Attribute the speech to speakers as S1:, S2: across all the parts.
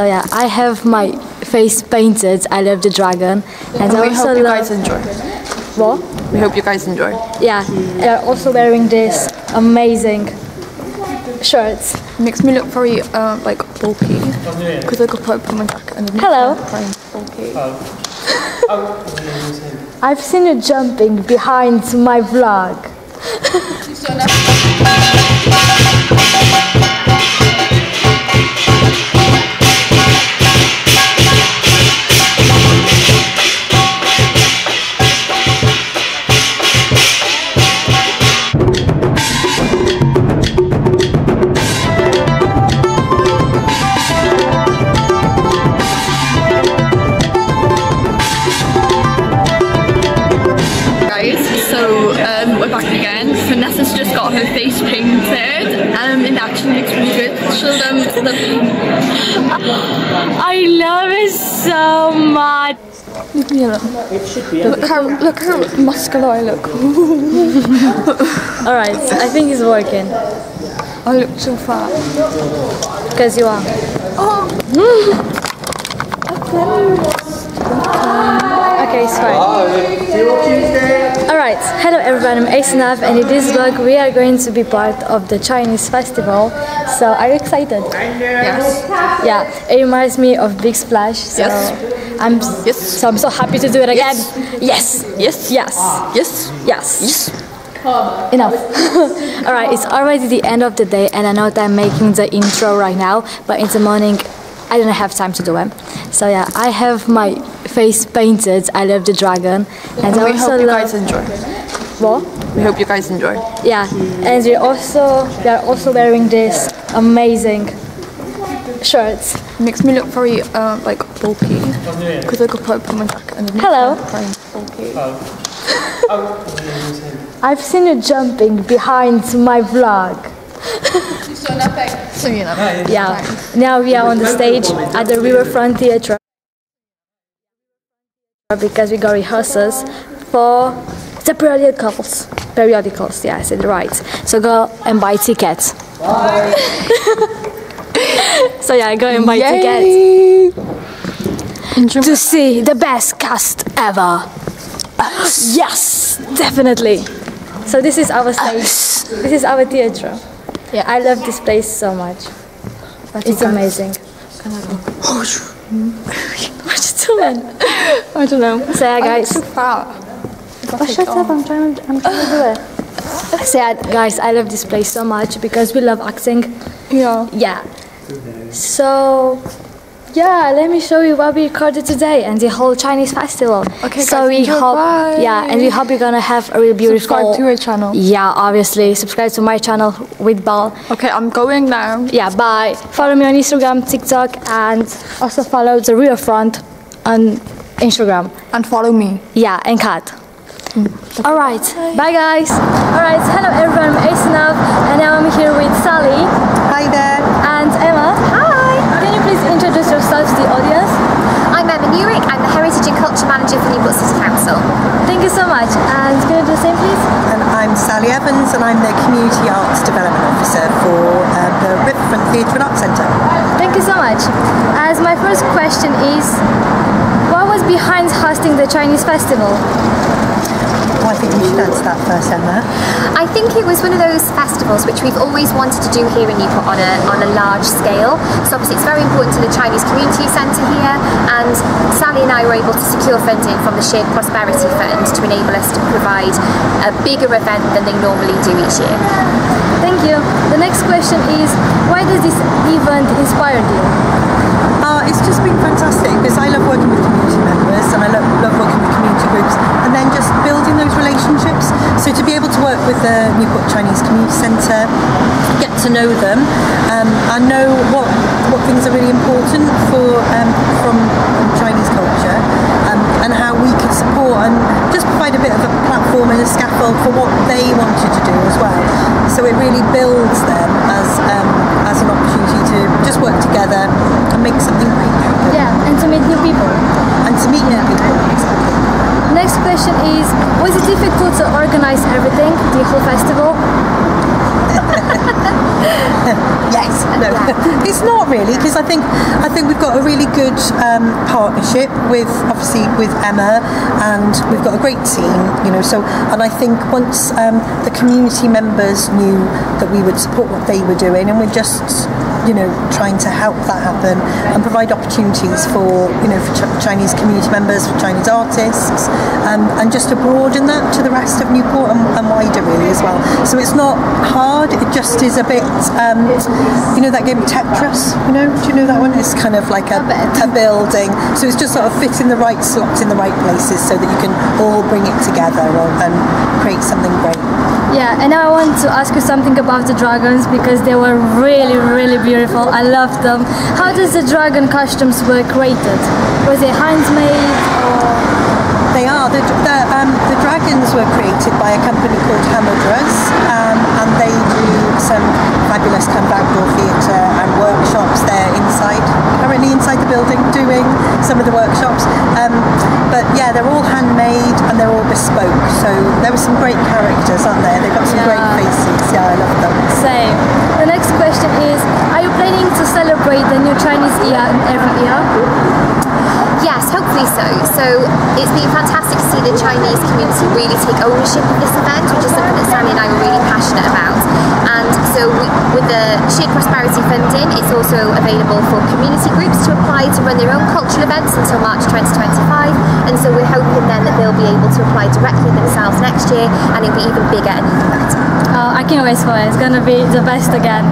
S1: So yeah, I have my face painted. I love the dragon, and I
S2: we
S1: also
S2: hope you
S1: love
S2: guys enjoy.
S1: what?
S2: We hope you guys enjoy.
S1: Yeah, they're also wearing this amazing shirts.
S2: Makes me look very uh, like bulky because I got purple on my jacket and
S1: Hello.
S2: bulky.
S1: I've seen you jumping behind my vlog.
S2: Leave me alone. Look how look how muscular I look.
S1: All right, I think it's working
S2: I look so fat.
S1: because you are. Oh. Okay, okay, it's fine. Alright, hello everyone, I'm Asenav and in this vlog we are going to be part of the Chinese festival. So are you excited?
S2: Yes.
S1: Yeah, it reminds me of Big Splash. So
S2: Yes.
S1: I'm
S2: Yes.
S1: so I'm so happy to do it again. Yes.
S2: Yes.
S1: Yes.
S2: Yes. Ah.
S1: Yes.
S2: Yes.
S1: Enough. Alright, it's already the end of the day and I know that I'm making the intro right now, but in the morning I don't have time to do it. So yeah, I have my face painted. I love the dragon. And I
S2: We
S1: also
S2: hope you
S1: love
S2: guys enjoy.
S1: what?
S2: We hope you guys enjoy.
S1: Yeah. And we also we are also wearing this amazing shirts.
S2: Makes me look very uh, like bulky because I got purple on my jacket and
S1: Hello.
S2: very bulky.
S1: I've seen you jumping behind my vlog.
S2: So you know.
S1: Yeah. Now we are on the stage at the Riverfront Theatre because we got rehearsals for the periodicals. Periodicals, yeah, I said right. So go and buy tickets. so yeah, go and buy tickets
S2: Yay! Enjoy.
S1: to see the best cast ever. Yes, definitely. So this is our stage. This is our theatre. Yeah, I love this place so much. It's amazing. What you doing?
S2: I don't know.
S1: So yeah, guys.
S2: so fat.
S1: Oh, shut up! I'm trying. I'm trying to do it. So yeah, guys, I love this place so much because we love acting.
S2: Yeah.
S1: Yeah. So, yeah, let me show you what we recorded today and the whole Chinese festival.
S2: Okay,
S1: so
S2: guys,
S1: we
S2: enjoy.
S1: hope,
S2: Bye.
S1: yeah, and we hope you're gonna have a really beautiful.
S2: Subscribe to our channel.
S1: Yeah, obviously, subscribe to my channel with Ball.
S2: Okay, I'm going now.
S1: Yeah, bye. Follow me on Instagram, TikTok, and also follow the Riverfront on Instagram.
S2: And follow me.
S1: Yeah, and Kat. Mm. All right, bye guys. All right, hello everyone, I'm Asenav, and now I'm here with Sally
S3: Hi there.
S1: Introduce yourself to the audience?
S4: I'm Emma Newick. I'm the Heritage and Culture Manager for Newport City Council.
S1: Thank you so much. And can you do the same, please?
S3: And I'm Sally Evans, and I'm the Community Arts Development Officer for uh, the Riverfront Theatre and Arts Centre.
S1: Thank you so much. As my first question is, what was behind hosting the Chinese festival?
S3: Well, I think you should answer that first, Emma.
S4: I think it was one of those festivals which we've always wanted to do here in Newport on a, on a large scale. So obviously it's very important to the Chinese Community Centre here and Sally and I were able to secure funding from the Shared Prosperity Fund to enable us to provide a bigger event than they normally do each year.
S1: Thank you. The next question is, why does this event inspire you?
S3: Uh, it's just been fantastic because I love working with community members and I love, love working with community groups and then just building those relationships. So to be able to work with the Newport Chinese Community Centre, get to know them um, and know what, what things are really important for um, from Chinese culture um, and how we could support and just provide a bit of a platform and a scaffold for what they wanted to do as well. So it really builds them as um, as an opportunity to just work together and make something great
S1: Yeah, and to meet new people.
S3: and to meet new people. Exactly.
S1: Next question is, was it difficult to organize everything, the whole festival?
S3: Yes. No, it's not really because I think I think we've got a really good um, partnership with obviously with Emma, and we've got a great team. You know, so and I think once um, the community members knew that we would support what they were doing, and we're just you know trying to help that happen and provide opportunities for you know for Ch- Chinese community members, for Chinese artists, um, and just to broaden that to the rest of Newport and, and wider really as well. So it's not hard. It just is a bit um, you know that game Tetris. You know, do you know that one? It's kind of like a, a building. So it's just sort of fitting the right slots in the right places so that you can all bring it together and create something great.
S1: Yeah, and I want to ask you something about the dragons because they were really, really beautiful. I loved them. How does the dragon costumes were created? Was it handmade or?
S3: They are. The, the, um, the dragons were created by a company called Hamadryad, um, and they do some fabulous kind of outdoor theatre and workshops there inside, currently inside the building, doing some of the workshops. Um, but yeah, they're all handmade and they're all bespoke. So there were some great characters, aren't there? They've got some great faces. Yeah, I love them.
S1: Same. The next question is, are you planning to celebrate the new Chinese year every year?
S4: Yes, hopefully so. So it's been fantastic to see the Chinese community really take ownership of this event, which is something that Sally and I were really passionate about. So we, with the Shared Prosperity funding, it's also available for community groups to apply to run their own cultural events until March 2025. And so we're hoping then that they'll be able to apply directly themselves next year and it'll be even bigger and even better.
S1: Oh, I can't wait for it. It's gonna be the best again.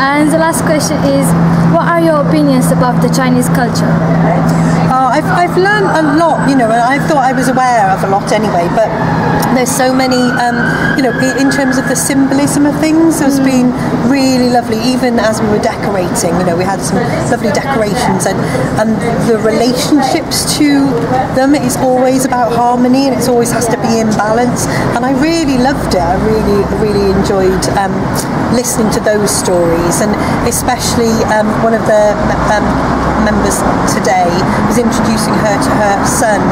S1: And the last question is, what are your opinions about the Chinese culture?
S3: I've, I've learned a lot, you know, and I thought I was aware of a lot anyway, but there's so many, um, you know, in terms of the symbolism of things, it's been really lovely, even as we were decorating, you know, we had some lovely decorations and, and the relationships to them is always about harmony and it always has to be in balance. And I really loved it. I really, really enjoyed um, listening to those stories and especially um, one of the um, members today was introducing her to her son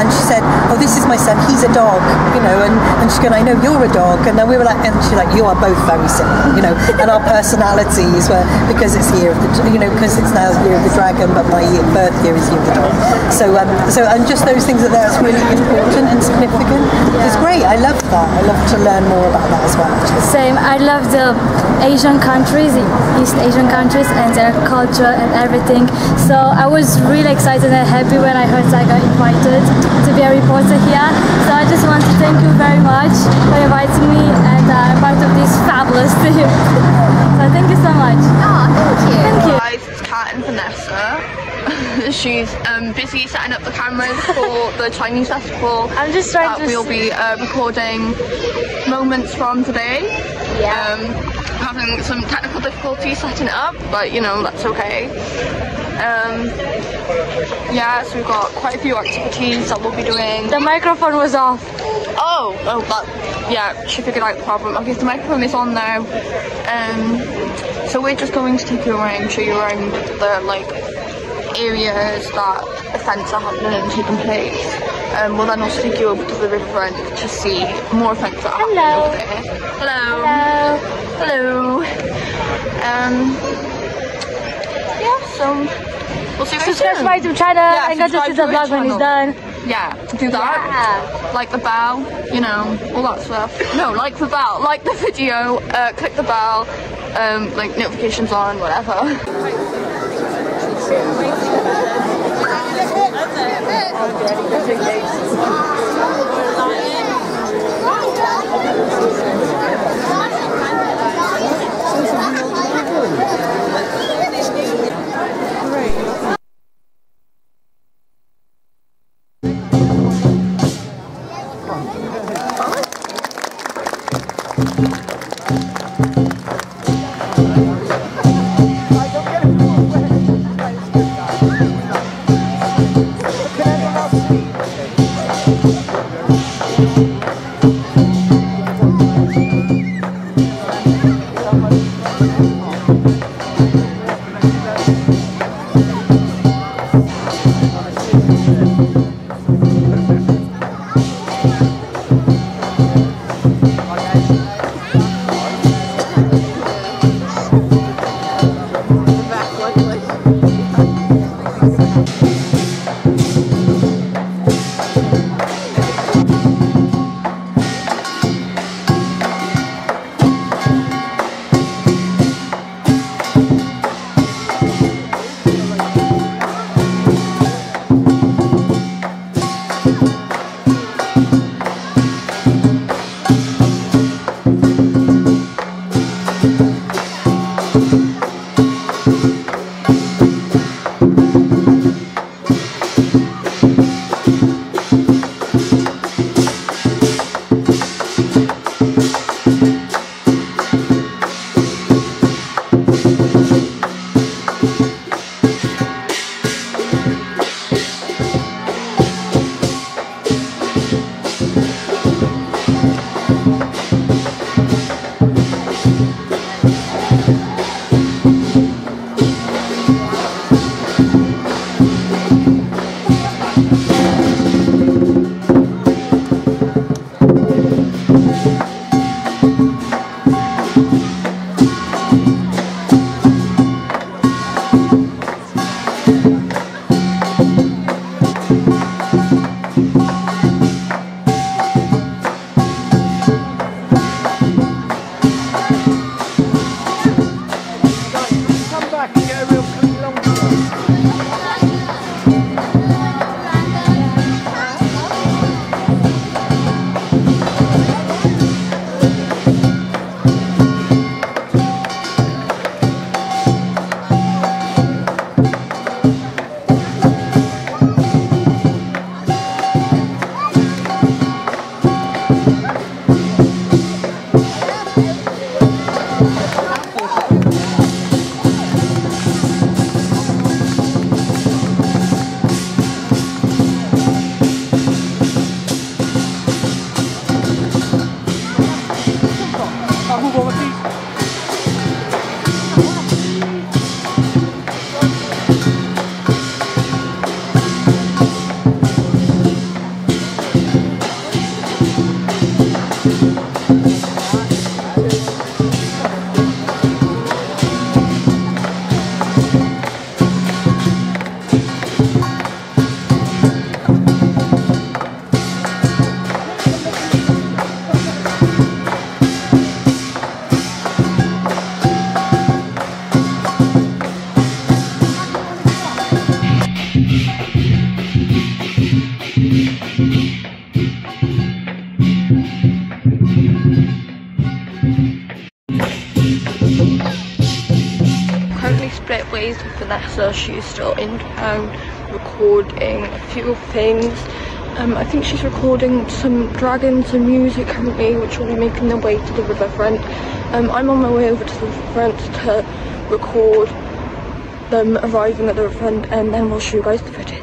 S3: and she said oh this is my son he's a dog you know and, and she's going I know you're a dog and then we were like and she's like you are both very similar you know and our personalities were because it's year of the you know because it's now year of the dragon but my year, birth year is year of the dog so um, so and just those things that that's really important and significant it's great I love that I love to learn more about that as well.
S1: Same. I love the Asian countries, East Asian countries, and their culture and everything. So I was really excited and happy when I heard I got invited to be a reporter here. So I just want to thank you very much for inviting me and uh, I'm part of this fabulous team. so thank you so much.
S4: Oh, thank you.
S1: Thank you.
S2: Guys, it's Kat and Vanessa. She's um, busy setting up the cameras for the Chinese festival.
S1: I'm just trying
S2: that
S1: to
S2: we'll be uh, recording moments from today.
S4: Yeah.
S2: Um, having some technical difficulties setting it up, but you know that's okay. Um, yeah, so we've got quite a few activities that we'll be doing.
S1: The microphone was off.
S2: Oh, oh, that, yeah, she figured out the problem. Okay, so the microphone is on now. Um, so we're just going to take you around, show you around the, like, areas that events are happening and taking place. Um, we'll then also take you over to the riverfront to see more events that are
S1: Hello.
S2: happening over there. Hello. Hello. Um, yeah, so well,
S1: subscribe to my YouTube channel
S2: yeah,
S1: and go to the vlog when it's done.
S2: Yeah, do that. Yeah. Like the bell, you know, all that stuff. No, like the bell, like the video, uh, click the bell, um, like notifications on, whatever. She's still in town recording a few things. Um, I think she's recording some dragons and music currently, which will be making their way to the riverfront. Um, I'm on my way over to the riverfront to record them arriving at the riverfront, and then we'll show you guys the footage.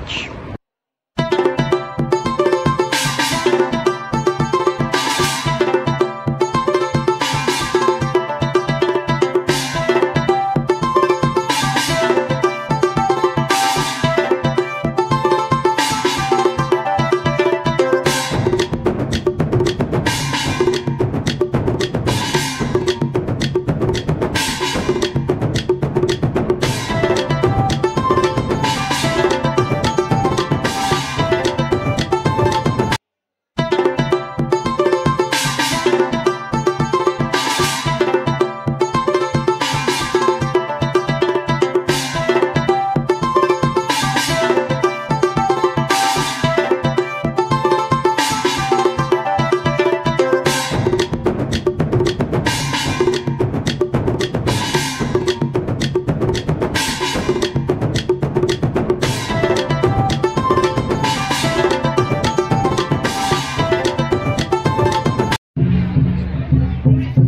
S1: Alright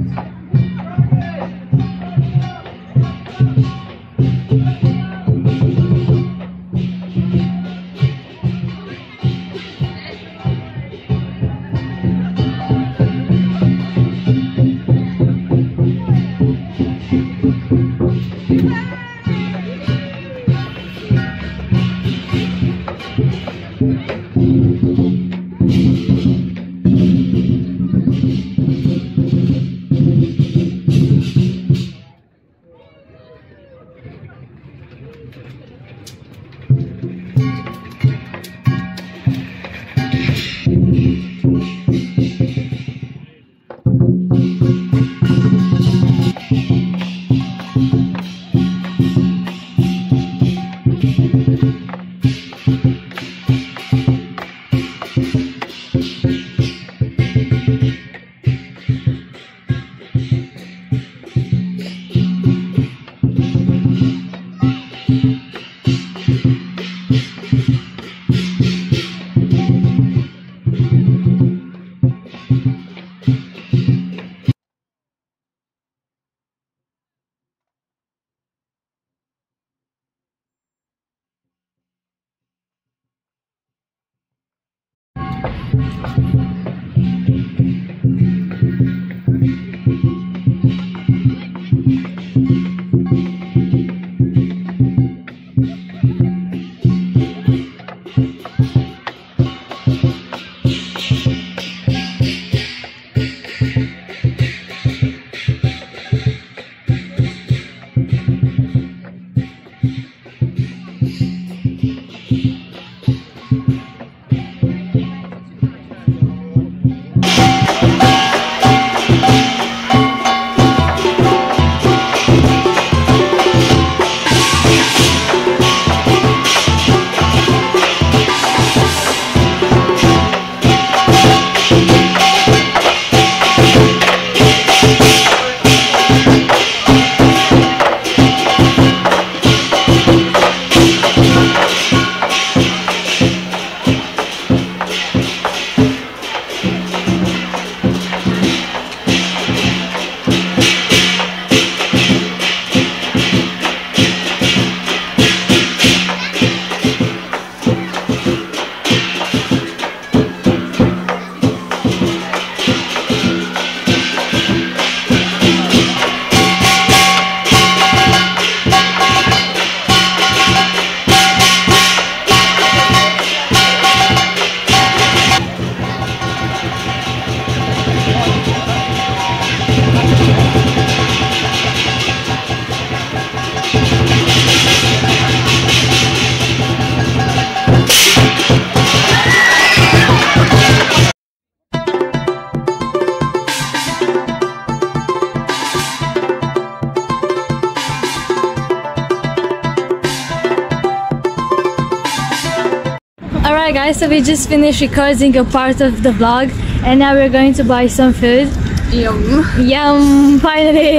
S1: just finished recording a part of the vlog and now we're going to buy some food.
S2: Yum.
S1: Yum, finally.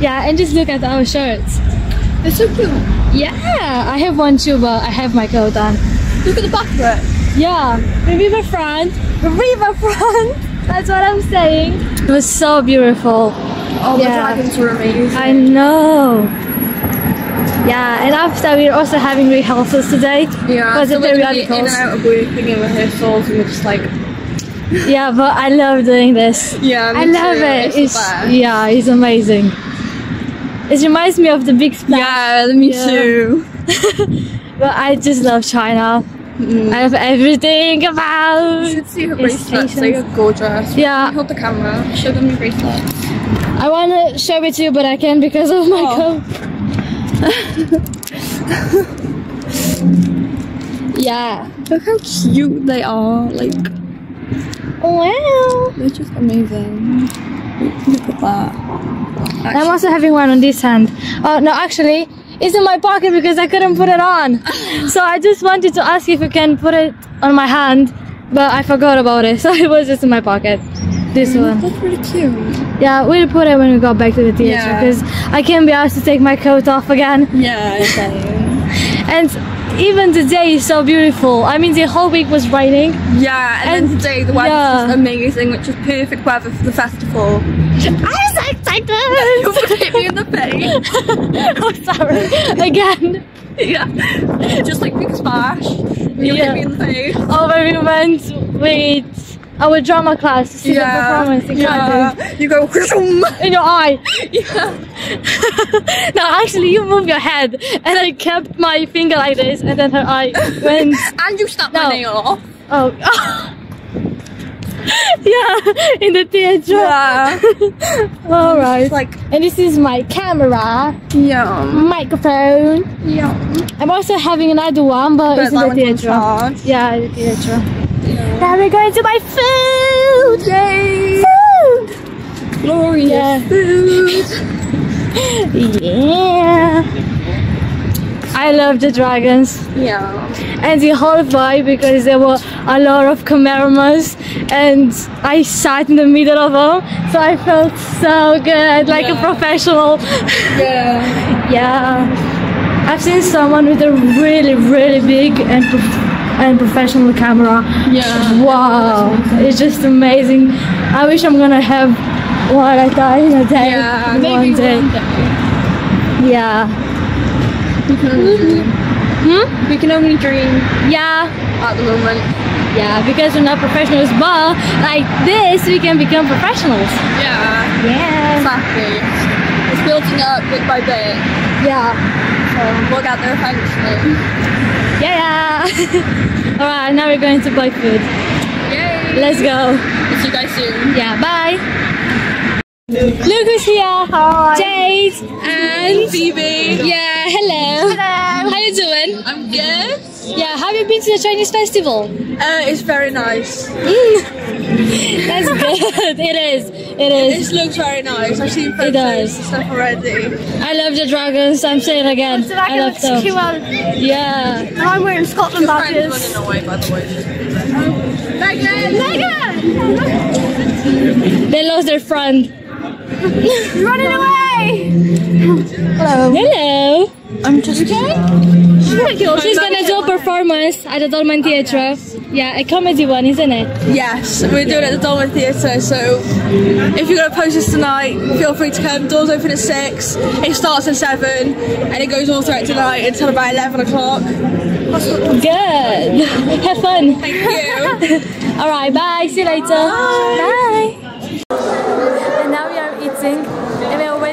S1: Yeah, and just look at our shirts.
S2: It's so cute.
S1: Yeah, I have one too, but I have my coat on.
S2: Look at the back of it.
S1: Yeah, the riverfront, the riverfront. That's what I'm saying. It was so beautiful.
S2: Oh,
S1: Yeah.
S2: the dragons were amazing.
S1: I know. Yeah, and after we're also having rehearsals today.
S2: yeah,
S1: Was
S2: so
S1: it
S2: we're gonna be in and out of working in rehearsals and we're just like,
S1: Yeah, but I love doing this.
S2: yeah,
S1: I love
S2: too.
S1: it.
S2: It's,
S1: It's yeah, it's amazing. It reminds me of the big splash.
S2: Yeah, let me
S1: Yeah.
S2: too.
S1: But I just love China. Mm. I love everything about.
S2: You should see her
S1: It's
S2: bracelets. They're gorgeous.
S1: Yeah.
S2: Hold the camera. Show them your bracelets.
S1: I want to show it to you, but I can't because of my
S2: Oh.
S1: coat. yeah.
S2: Look how cute they are. Like,
S1: Wow.
S2: they're just amazing. Look at that.
S1: I'm also having one on this hand. Oh no, actually, it's in my pocket because I couldn't put it on. so I just wanted to ask if you can put it on my hand, but I forgot about it, so it was just in my pocket. This mm, one.
S2: That's really cute.
S1: Yeah, we'll put it when we go back to the theater
S2: Yeah.
S1: because I can't be asked to take my coat off again.
S2: Yeah.
S1: And even the day is so beautiful. I mean, the whole week was raining.
S2: Yeah, and,
S1: And-
S2: then today the weather
S1: yeah.
S2: just amazing, which is perfect weather for the festival.
S1: I'm so excited!
S2: You hit me in the face.
S1: oh, sorry. Again.
S2: yeah. Just like Big Splash. You
S1: Yeah.
S2: hit me in the face.
S1: Oh, when we went with our drama class to see the performance in
S2: yeah. You go
S1: In your eye.
S2: yeah.
S1: no, actually, you move your head, and I kept my finger like this, and then her eye went.
S2: And you snapped
S1: No.
S2: my nail off.
S1: Oh. yeah, in the theater.
S2: Yeah.
S1: All right.
S2: It's like
S1: And this is my camera,
S2: Yeah.
S1: microphone.
S2: Yeah.
S1: I'm also having another one, but,
S2: But
S1: it's in the theater. Yeah, the theater. Now we're going to buy food.
S2: Yay.
S1: Food.
S2: Glorious
S1: Yeah.
S2: food.
S1: Yeah. I love the dragons
S2: Yeah.
S1: and the whole vibe because there were a lot of cameramans and I sat in the middle of them, so I felt so good, like a professional.
S2: Yeah.
S1: Yeah, I've seen someone with a really, really big and and professional camera.
S2: Yeah.
S1: Wow, it's just amazing. I wish I'm gonna have one like that in a day.
S2: Yeah. Maybe
S1: day.
S2: one day.
S1: Yeah.
S2: We can only dream.
S1: Hmm?
S2: We can only dream
S1: Yeah.
S2: at the moment.
S1: Yeah, because we're not professionals, but like this, we can become professionals.
S2: Yeah.
S1: Yeah.
S2: Exactly. It's building up bit by bit.
S1: Yeah.
S2: So we'll get there eventually.
S1: Yeah. All right, now we're going to buy food.
S2: Yay!
S1: Let's go.
S2: See you guys soon.
S1: Yeah, bye. Look who's here. Hi. Jade and
S2: Phoebe.
S1: yeah, hello. Hello. How you doing?
S2: I'm good.
S1: Yeah, have you been to the Chinese festival?
S2: Uh, it's very nice.
S1: That's good. it is. It is.
S2: This looks very nice. I've seen photos
S1: does.
S2: and stuff already.
S1: I love the dragons. I'm saying it again. I love them. Yeah.
S2: I'm wearing Scotland badges. running away, by the way. Megan! Megan!
S1: They lost their friend.
S2: running away!
S1: Hello. Hello.
S2: I'm just.
S1: She's gonna do a performance at the Dolman Theatre. Yeah, a comedy one, isn't it?
S2: Yes, we're doing it at the Dolman Theatre, so if you're going to post this tonight, feel free to come. Doors open at 6, it starts at 7, and it goes all throughout tonight until about 11 o'clock.
S1: Good. Have fun.
S2: Thank you.
S1: All right, bye. See you later. Bye. And now we are eating,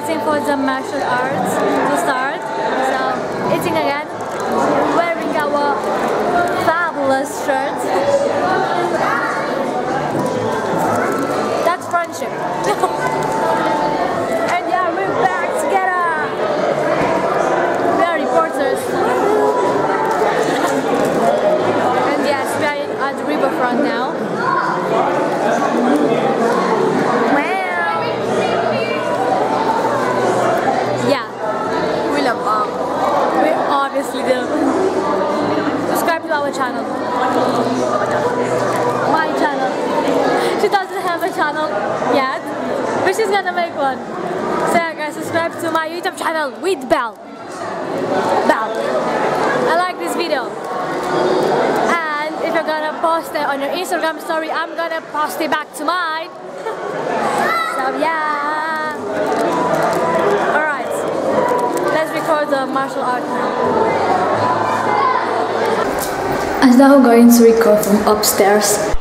S1: waiting for the martial arts to start. So, eating again, wearing our fabulous shirts. That's friendship. and yeah, we're back together. We are reporters. and yes, we are at the riverfront now. Wow. Yeah, we love Bob. We obviously do. Subscribe to our channel. My channel. She doesn't have a channel yet, So yeah, guys, subscribe to my YouTube channel with bell. Bell. I like this video. And if you're gonna post it on your Instagram story, I'm gonna post it back to mine. so yeah. Alright. Let's record the martial art now. I'm now going to record from upstairs.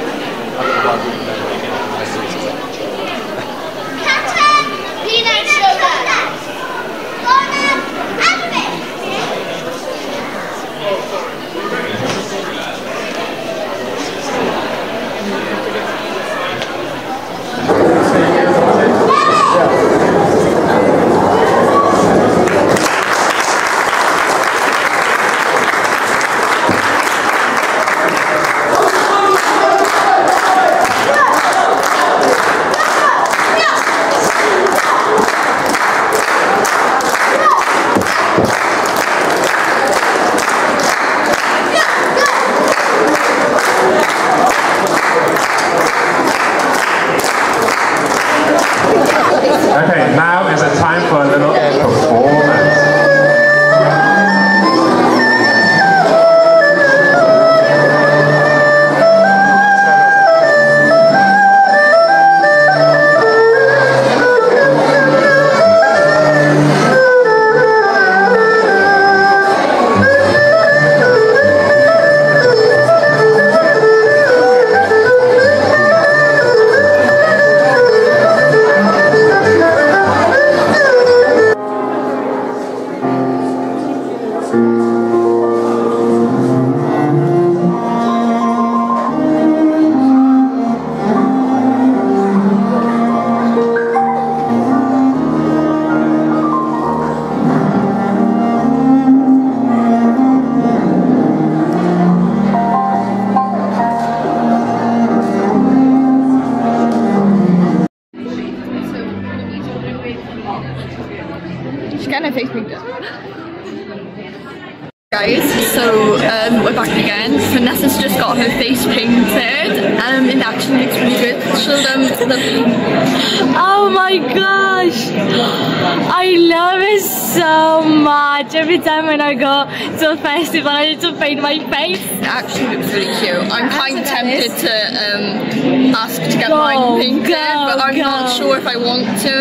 S1: when I go to a festival, I need to paint my face.
S2: It actually looks really cute. I'm kind of tempted to um, ask to get
S1: Go,
S2: mine painted,
S1: go,
S2: but I'm not sure if I want to.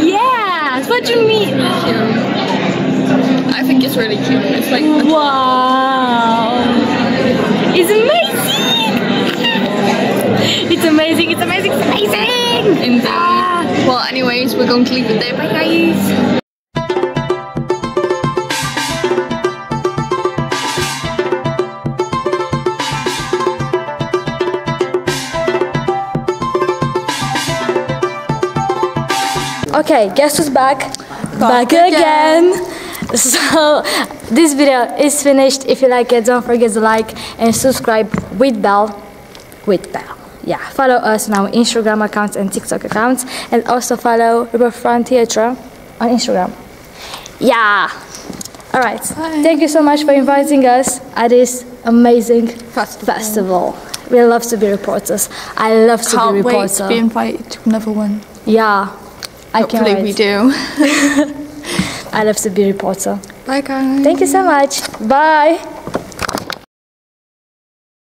S1: Yes! What do you mean?
S2: I think it's really cute. It's like
S1: Wow! It's amazing! it's amazing, it's amazing, it's amazing!
S2: Indeed. Well, anyways, we're going to leave it there. Bye, guys.
S1: Okay, guess who's back? Back, again. So this video is finished. If you like it, don't forget to like and subscribe with bell. With bell. Yeah, follow us on our Instagram accounts and TikTok accounts, and also follow Riverfront Theatre on Instagram. Yeah. All right. Thank you so much for inviting us at this amazing festival. We love to be reporters. I love to
S2: Can't
S1: be
S2: wait
S1: reporter.
S2: to be invited to another one.
S1: yeah. I can't
S2: Hopefully
S1: wait.
S2: we do.
S1: I love to be a reporter.
S2: Bye, guys.
S1: Thank you so much. Bye.